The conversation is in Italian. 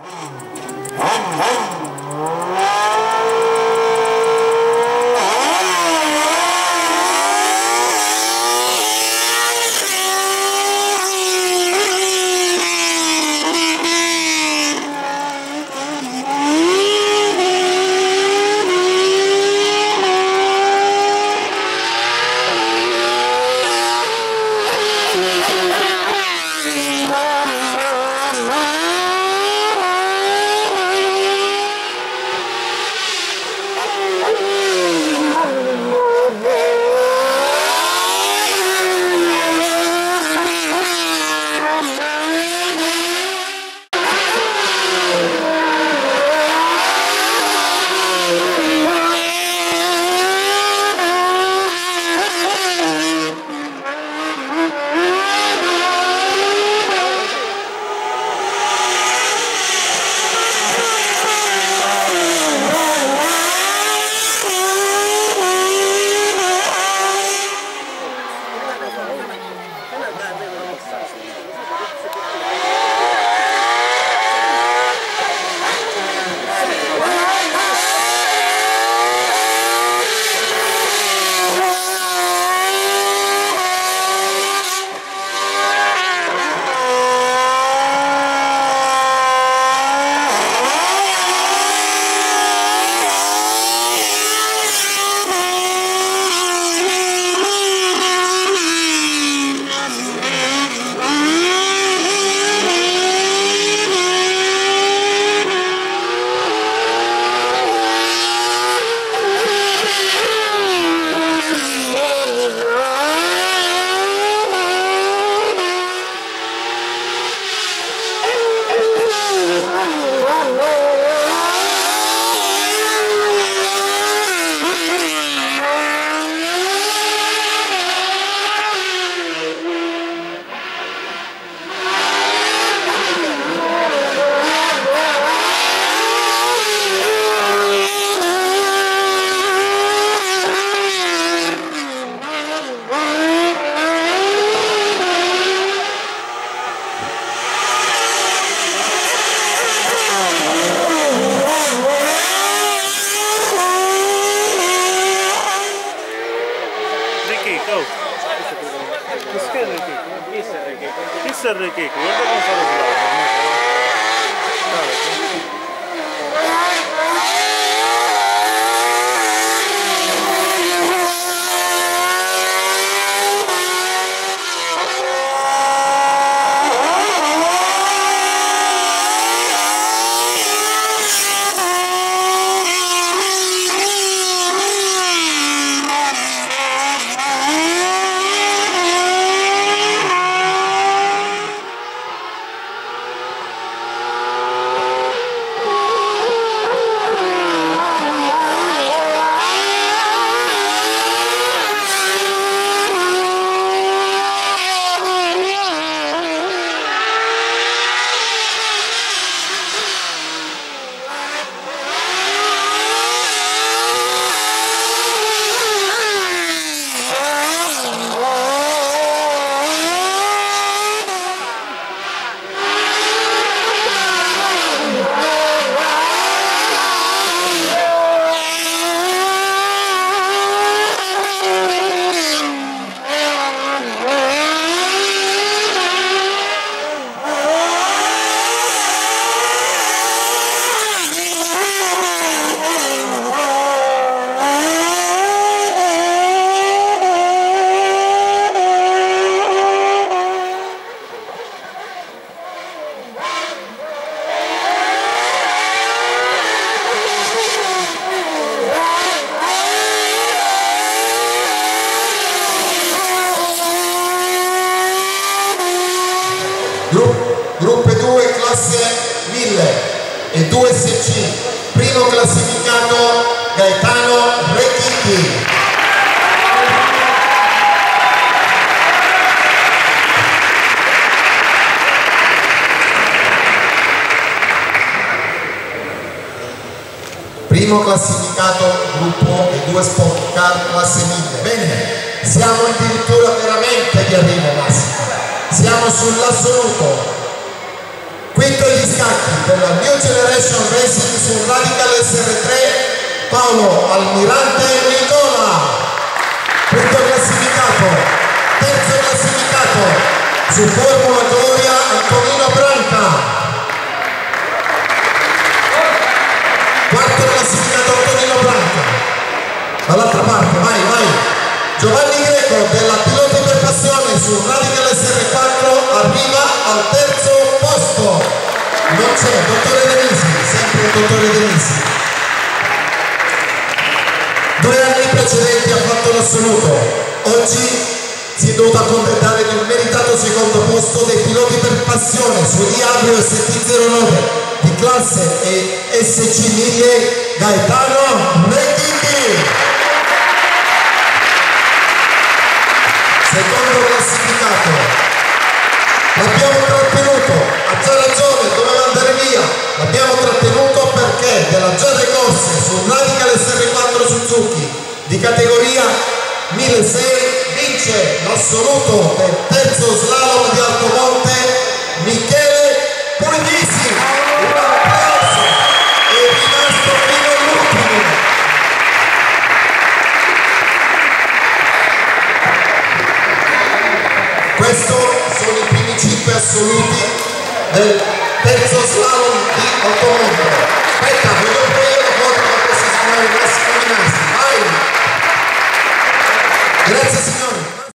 Mom, mom, mom. SRK, cubierta con. Classe 1000 e 2 SC. Primo classificato Gaetano Recchitti. Primo classificato gruppo e due sport car classe 1000. Bene, siamo addirittura veramente di arrivo Massimo. Siamo sull'assoluto. Quinto gli scacchi della New Generation Racing su Radical SR3 Paolo Almirante Nicola. Quinto classificato, terzo classificato su Formula Gloria Antonino Branca. Quarto classificato Antonino Branca. Dall'altra parte, vai, Due anni precedenti ha fatto l'assoluto, oggi si è dovuto accontentare un meritato secondo posto dei piloti per passione su Diablo ST09 di classe e SC Miglie Gaetano di categoria 1600 vince l'assoluto del terzo slalom di Altomonte Michele Pulitisi un applauso. È rimasto fino all'ultimo. Questi sono i primi 5 assoluti del terzo slalom di Automonte.